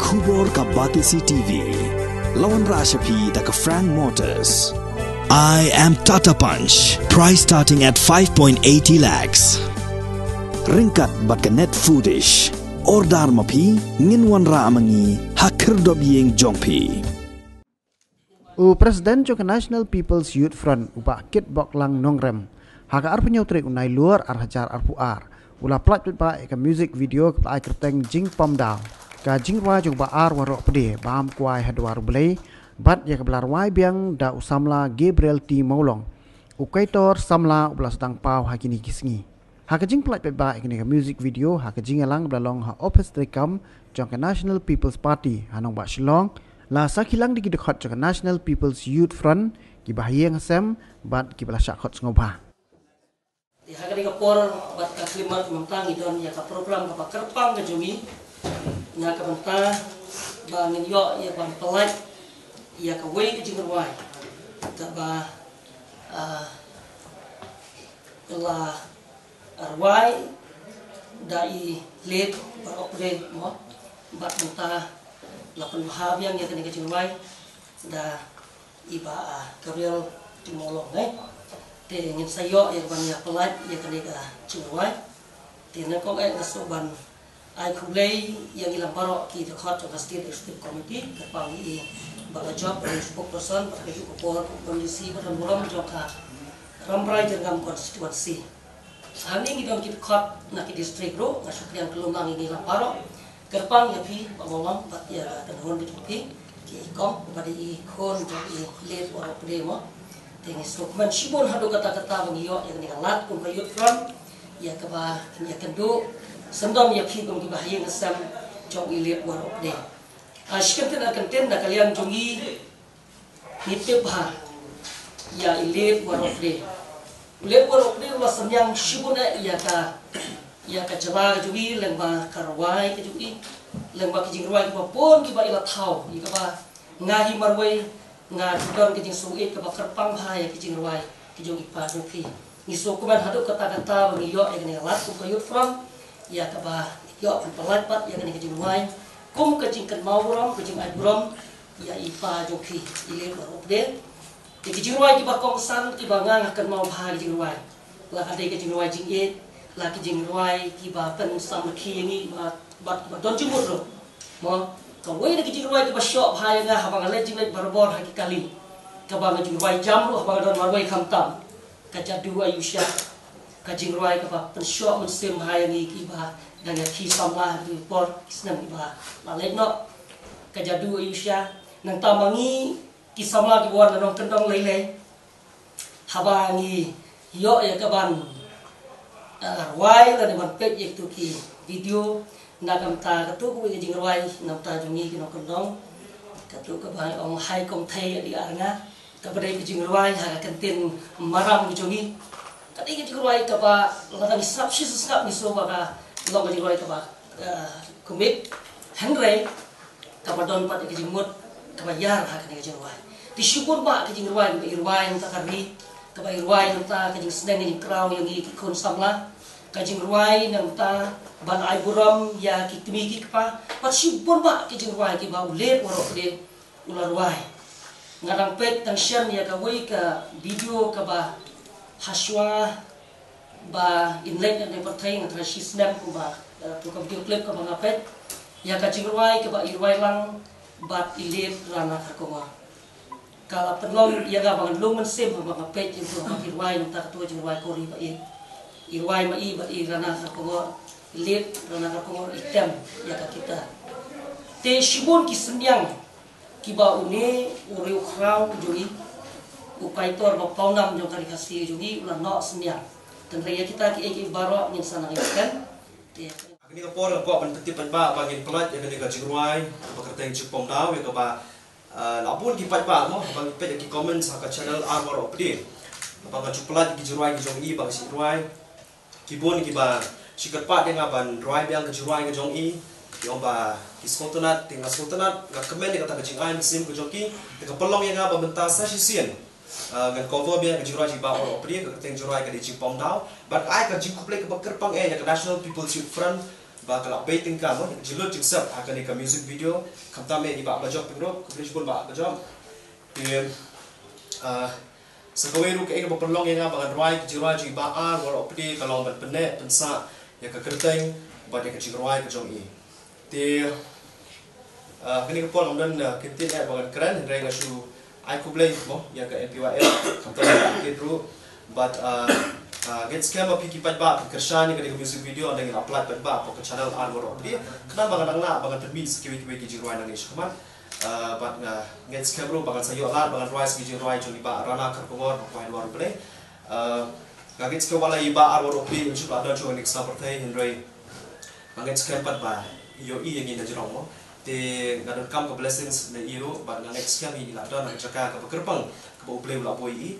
Kubor ka Batisi TV. Lawan Rashapi taka Frank Motors. I am Tata Punch. Price starting at 5.80 lakhs. Ringkat bat ka net foodish. Ordar mapi nginwan ra amangi hakir dob yeng jongpi. U Presiden Jok National People's Youth Front upa kit bok lang nongrem. Haka ar penyotrik unai luar ar hajar ar puar. Ula plat pa ka music video ka ai kerteng jing pom dao. Ka jing wa jong ba ar warok pede bam kuai hadwar belai. Bat ya kebelar wai biang da usamla Gabriel T. Maulong. Ukaitor samla ubla sedang pau hakini kisngi. Haka jing plat pa ikini ka music video haka jing elang belalong ha office rekam jong ka National People's Party hanong ba Shillong. La sakilang di kidekot jong ka National People's Youth Front ki bahayeng sem bat ki bala syakot ngobah. Di hagari ka por bat ka klimat mentang idon ya ka program ka kerpang ka jumi nya ka benta ba ngin yo ya ban pelai ya ka wei ka jingur wai. Ta ba arwai dai let ba mo bat benta la pen mahabiang ya ka ni ka jingur wai. Da iba Gabriel Timolong eh te ngin sayo yang ban ya pelat ya kali ka chuwai te na kong ai naso ai khulei yang ilang paro ki the court of state executive committee ka pang i baga job and spokesperson ba ka ko por komisi ba ram ram job ka constituency Hani ngi dong ki court na ki district ro na supriyan kelumang ini ilang paro kerpang ya pi ba molong ba ya ka hon bi ki ki kom ba di khon jo i let oro premo tengi sokman shibon hado kata-kata mengiyo yang ni alat kum kayut from ya kaba ya kendu sendom ya pi kum kibah yang asam jong ilit warok de ashkan ten akan ten na kalian jongi nitip ha ya ilit warok de ilit warok de ulah senyang shibon ya ka ya ka jaba jongi lengba karwai ke jongi lengba kijing ruai kiba pon kiba ila tau. Ya kaba ngahi marwai nga tudon kijing suit ke bakar pang hai kijing ruai kijong ipa jong pi ni so kuman haduk kata kata bagi yo yang ni lat kum kayut from ya ka ba yo an pelat pat yang ni kijing ruai kum kijing kan mau rom kijing ai rom. Ya ipa jong pi ile ba upde di kijing ruai ki ba kong san ki ba nga kan mau ha kijing ruai la ade kijing ruai jing it la kijing ruai ki ba pen sam ki ni ba ba don jumur ro. Mo ka wei na kijing ruai ka ba shop ha nga habang ale jing lek barbor ha ki kali. Ka ba ngajing ruai jam ru habang don marwai kham tam. Ka jadu ayusha ka jing ruai ka ba. Shop mun sim ha yang ki ba. Dan ya ki sam la di por kisnam ki ba. La no. Ka jadu ayusha nang tamangi ki sam la ki war na nong kendong yo ya ka ban ruai la de ban pet yek tu ki video. Na kam ta ka tu ku jing roi nam ta jungi ki no kon dong. Ka tu ka bai ong hai kom thai di arna ka ba dai ki jing roi ha kan tin maram ki ka ti ki jing roi ka ba la ta sap shi sap ni so ba ka lo ka jing roi ka ba kumit hangre ka ba don pa ki jing mut ka ba yar ha ka ki jing roi ti syukur ba ki jing roi ki roi ta ka ri ka ba roi ta ka jing sedang ni krau yang ki kon samla kajing ruai nang ta ban ai buram ya ki timi ki pa pat bon ba kajing ruai ki ba ulet warok de ular ruai ngarang pet tang sian ya ka wei ka video ka ba haswa ba inlet na pa thai ngang si snap ko ba to ka video clip ka ba ngapet ya kajing ruai ka ba irwai lang bat ilet rana ka ko ma kala penlong ya ga bang lumen sem ba ngapet yung to ka irwai nang ta to jing ruai ko ri ba i irwai ma i ba i rana ka ko lit rana ka ko item ya ka kita. Te shibon ki senyang ki ba une ure ukrau jogi upai tor ba paunam jong kali kasi jogi ulan no senyang dan raya kita ki eki baro ngin sana kan Ini ka por ko pan tati pan ba bagin pelat ya ka jingruai ba ka teng chupom daw ya ka ba labun ki pat ba mo ba pe ki comment sa ka channel armor opdi ba ka chupelat ki jingruai ki jong i ba si ruai kibun ki ba sikat pa dengan ban ruai biang ke jurai ke jong i. Ki ba ki sultanat tinga sultanat ga kemen ka ta ke jingai sim ke pelong yang ba benta sa gan cover biang ke jurai ji ba or opri ke teng jurai ke di pom dau but ai ka jing kuple ke bakar pang e ya ke national people's youth front ba kala baiting ka mo jilut jing sap hakani ka music video kamta me ni ba ba job pingro kublish pun ba ba job ti uh sakawe ru ke perlong yang ba roi jiwa ji ba a wal opdi kalong ban pene pensa ya ka kerteng ba de ka ji roi ka jong i. Ti uh kini ko pon dan kintin ya ba keren re ga su ai ku blame mo ya ka NPYL kamta ke ru but uh uh, get scam apa piki pat ba kersani ka music video anda ngin upload pat ba ke channel ar woro dia kena bangan nang na bangan permi skiwi kiwi ki jirwai nang ish kaman uh, but uh, get scam ru bangan sayo alat bangan rice ki jirwai joni ba rana kar kongor ko luar ble uh, get scam wala iba ar woro pli unjuk ada jo nik sa pertai hindrai get scam pat ba yo i yang ina jirong mo te ngadon kam ke blessings na iyo but ngan scam i la don nang jaka ka kerpang ka bo ble la boy i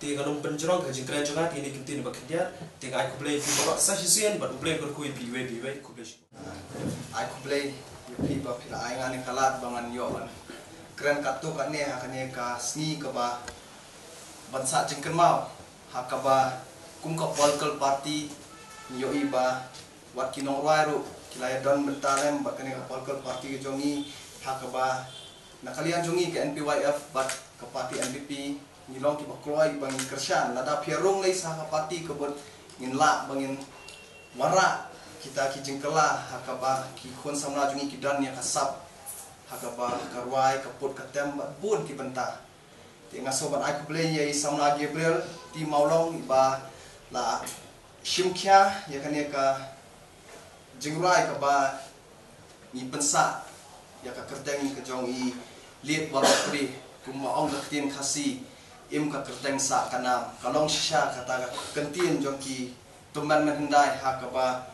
ti ngadon penjrong ka jingkren jonga ti ni kintin ba kdia ti ai ku ble ti ba sa sisen but ble ko ku bi we bi we ku ble ai ku play pi ba pila ai ngani kalat bangan yo ban. Keren katu kan ne ha kan ka sni ka ba ban sa jingken mau. Ha ka ba kum ka political party yo i ba wat kinong kilaya don bentalem ba kan ka political party ke jongi ha ka ba nakalian jongi ke NPYF bat ke parti NPP nilong ki bakloi bangin kersan lada pierong lay sa parti ke bot ngin la bangin wara kita ki jengkela hakaba ki khon samla jungi ki dan ya kasap hakaba karwai kaput bun ki benta. Ti ngaso ban ai kuble ye samla gabriel ti maulong iba la shimkya ya kan ya ka jengrai ka ba ni pensa ya ka kerteng ka jong i liet pri kuma ong ka tin khasi im ka kerteng sa kanam kalong shisha kata ka kentin jong ki tuman men hendai hakaba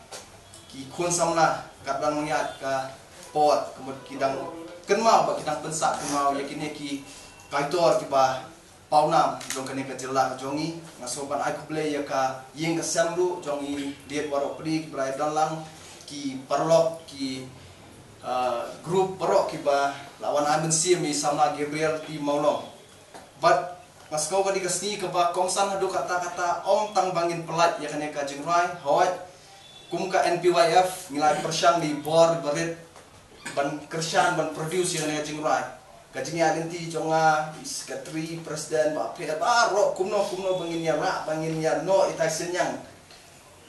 ki khun samla kadang mengiat ka pot kemud kidang kenmau ba kidang pensak kenmau yakini ki kaitor ki ba paunam jong kene ka jela ka jongi ngasopan ai kuble ya ka ying ka samlu jongi diet warok pri ki brai dalang ki parlok ki uh, grup parok ki ba lawan amen sim mi sama Gabriel ti maulong but Mas kau kadi kasni ke ba kongsan hadu kata-kata om tang bangin pelat ya kene ka jingrai hawat kum ka NPYF ngilai persyang di bor berit ban kersan ban produce ya kene ka jingrai kajing ya ganti jonga sekretari presiden ba pe ba ro kumno kumno bangin ya ra bangin ya no itai senyang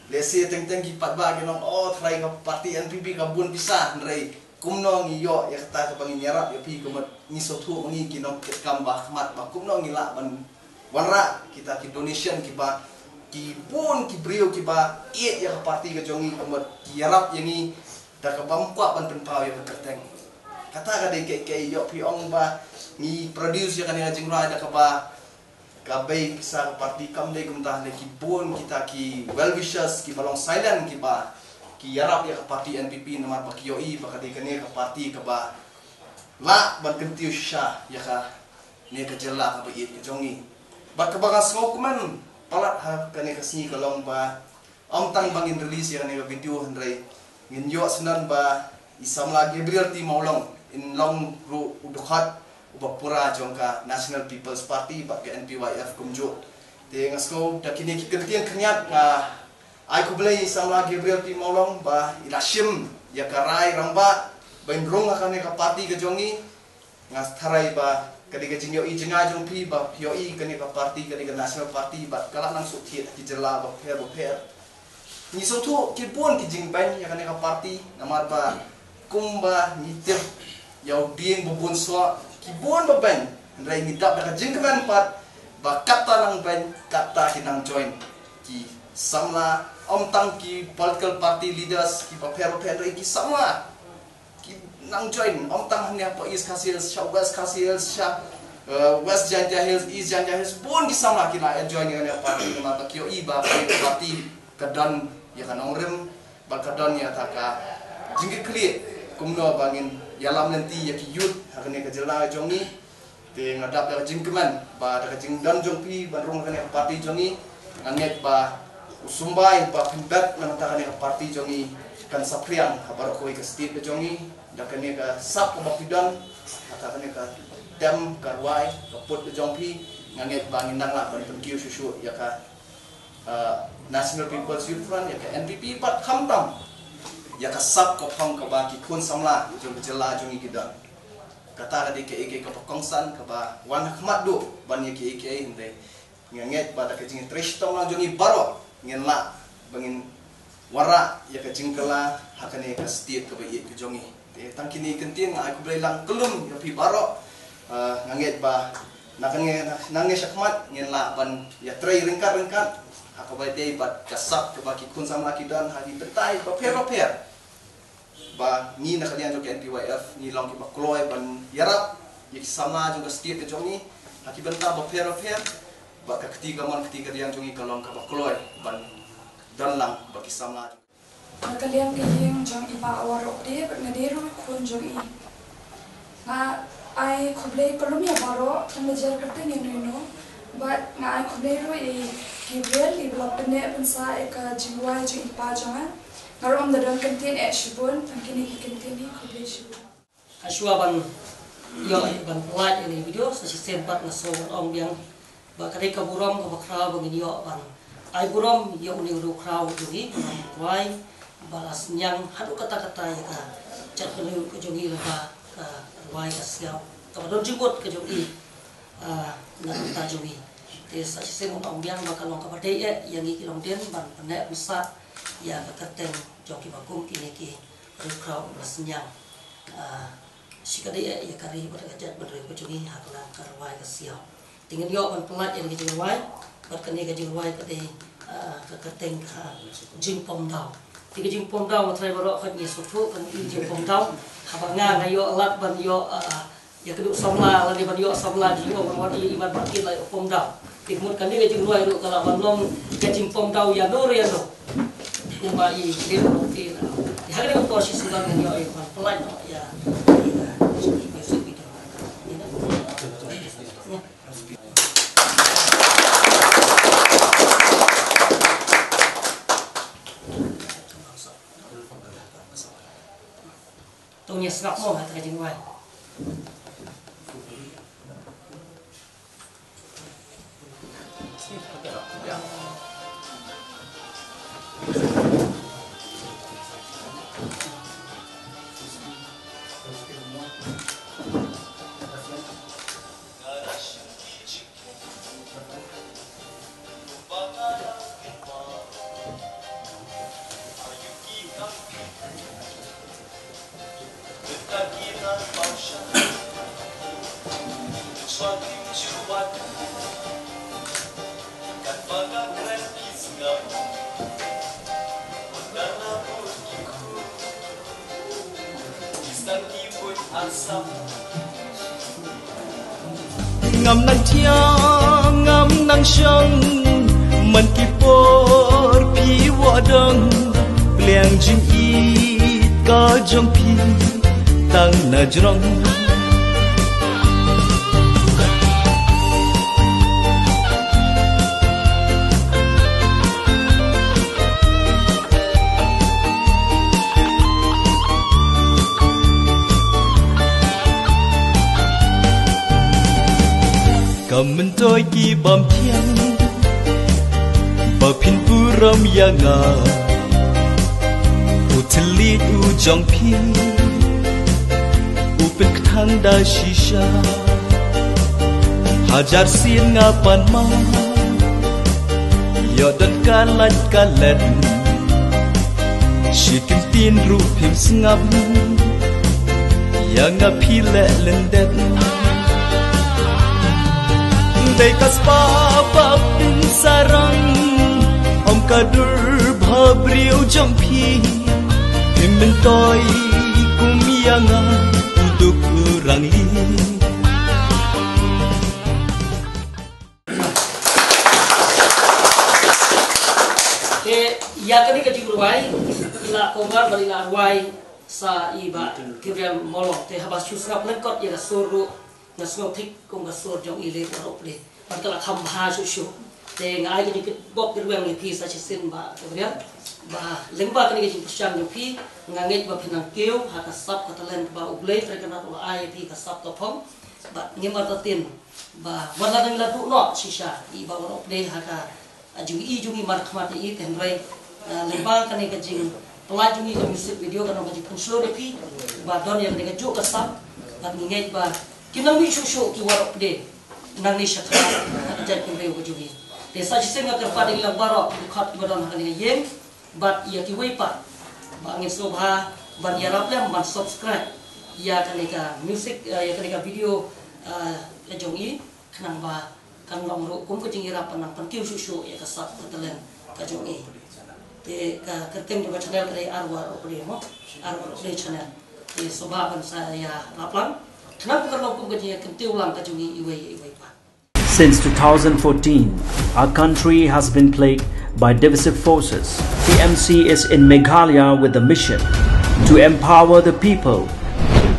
lesi teng teng ki pat ba ginong oh try ka parti NPP ka bun pisah nrei kumno ngi yo ya kata ka bangin ya ra ya pi kumat ni so thu ngi kinong ket kamba khmat ba. Kumno ngi la ban wanra kita ki donation ki ba ki bun ki brio ki ba iet ya ka parti ka jongi kumat ki yarap yangi da ka bamkwa ban pen pau ya ka kerteng. Kata ka de ke ke yo pi ong ba ni produce ya kan ya jing ra da ka ba ka bay sa parti kam de kum tah de ki bon kita ki well wishes ki balong silent ki ba ki yarap ya parti NPP nomor ba ki yo i ba ka parti ka ba. La ban kentiu sha ya ka ne ka jela ka ba ka jongi. Ba ka ba man palat ha kane ka si ka long ba. Om tang bangin release ya kane ka video handrai ngin yo senan ba isam la Gabriel ti maulong in long ru udukhat ubapura jongka National People's Party ba ke NPYF kumjo te ngasko dakini ki kentian kenyat nga ai ku belai sama Gabriel ti maulong ba ilashim ya karai ramba bain rong akan ka parti ke jongi. Ngas tharai ba kadi ke jingyo i jinga jong pi ba pio i kani ka parti kani ka national party ba kala nang su thiet ki jela ba pher ba pher. Ni so thu ki pun ki jing ban ya kani ka parti namar ba kumba ni tip yau ding bubun so kibun ba ben ni dap ka kan pat ba kata nang ben kata hinang join. Ki samla om tang ki political party leaders ki pa pero pero ki samla. Ki nang join. Om tang hanya pa is kasil sha west kasil sha west janja hills east janja hills. Pun ki samla ki la join ni party ni ma ki i ba party kadan ya kan rem. Ba kadan ya taka jingki kli kumno bangin yalam nanti ya ki youth hakane ka jela jongi. Te ngadap ya jingkeman ba da jing dan jongpi ban rong kane parti jongi. Nganget ba usumbai ba pimbat nang ta kane parti jongi. Kan sapriang habar ko ka state ka jongi. Da kane ka sap ko bapidan ata kane ka dem karwai ka put ka jongpi nganget ba ngindang la ban susu ya ka National People's Youth Front ya NPP pat khamtam ya kasap ko pang ka ba ki kun samla jong jela jong ikida kata ka di ke ke ka pakongsan ka ba wan khmat do ban ye ke ke hinde nganget pada ke jing trish tong lang jong i baro ngen la bangin wara ya ka jing kala hakane ka setiap ka ba ye ke jong i te tang kini kentin aku boleh lang kelum ya pi baro Ah, nganget ba nakange nange syakmat la ban ya tray ringkat ringkat akabai day bat kasap ke baki kun sama dan hari petai ba per ba ba ni nak kalian jo ke NPYF ni long ki ba kloy ban yarap yik sama juga setiap ke jongi haki benta ba per ba per ba ka ketiga man ketiga dian jongi kalong ka ba kloy ban dan lang baki sama Kalian kayong jong iba awarok de ngadero kun jong i. Nga ai khoblei pelum ya baro kemejar kerte ni no but nga ai khoblei ro i Gabriel i blok pene pensa e ka jiwa jong ipa jonga. Ngarom da dong kentin e shibun tangkini ki kentin ni khoblei shibun. Asua ban yo ban pelaj ini video sa si sempat na so ban om biang. Ba kadai ka burom ka bakraw bang yo ban ai burom yo uni ru kraw jungi ban wai balas nyang hadu kata-kata ya ka chat kenu ke jungi la ba ka wai ka siau ka don jibut ke jungi na ta jungi te sa si sem om biang ba kalong ka padai ya yang i kilong den ban panek besar ya ka kateng joki bakum kini ki ru kraw balas nyang si kadi ya kari pada kajat berdiri kecungi hakla karwai kasiau tinggal yo ban pelat yang kecungi wai bat kani kecungi wai ke keteng ka pom dau tiga pom dau matrai baro kan ye sufu kan i jing pom dau haba nga nga yo alat ban yo ya keduk somla la di ban yo somla ji yo ban wadi iman bakit la pom dau tikmut kani kecungi wai ru kalau ban lom pom ya nur ya no Umba i dia mungkin hari ini posisi sebab នឹងឈាងងំនឹងឈងមិនគីពរពីវដងព្លៀងជីងអ៊ីក៏ជុំភីតាំងនៅជ្រង ក៏មិនដូចគីបំធៀងបើភិនពូរំយ៉ាងណាឧទលីឌូចងភៀងឧបិនខ្ថាងដាស៊ីសាហាចារសៀនងាប៉ាន់ម៉ាយោដិនកាលាច់កាលែតជាគឹមទៀនរូបភាពស្ងាប់យ៉ាងណាភីលែលិនដេត Sunday kasbah babin sarang Om kadur bhabriyo jampi Himin toy kumiyanga uduk rangli yakni ka jigur wai ila komar bali la wai sa iba kibrem molok te habas chusrap nakot ila suru na smel tik kong ga sur jong ile ko rop le pat kala kham ha su su te ngai ke dikit bok ke ruang pi sa chi sin ba kibriam ba lengba kani ke chim ni pi nganget ba pinang keu ha ka sap ka talen ba uble tre kana to ai pi ka sap to phom ba ngimar ta tin ba wala dang la du no shisha i ba rop le ha ka aju i ju i mar khmat i ten rei lengba kani ke jing pelaju ni music video kan orang pun slow depi ba don yang dengan juk kasam ba ngai ba kinang mi shushu ki warok de nang ni shatra ajat kun reu bujuni te sa chi senga kar pa de la baro khat ba kan yeng ba ya ki wei pa ba ngin so ba ban ya rap le ban subscribe ya kan ka music ya kan ka video la jong i kanang ba kan ngam ro kum ko jing ira panang pan kiu shushu ya kasap katalen ka jong i te ka kerteng juga channel kare arwar opre mo arwar opre channel te soba ban saya laplang Since 2014, our country has been plagued by divisive forces. TMC is in Meghalaya with a mission to empower the people,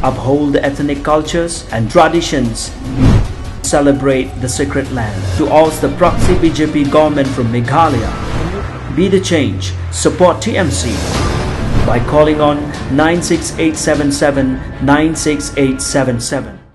uphold the ethnic cultures and traditions, celebrate the sacred land. To oust the proxy BJP government from Meghalaya, be the change, support TMC by calling on 96877 96877.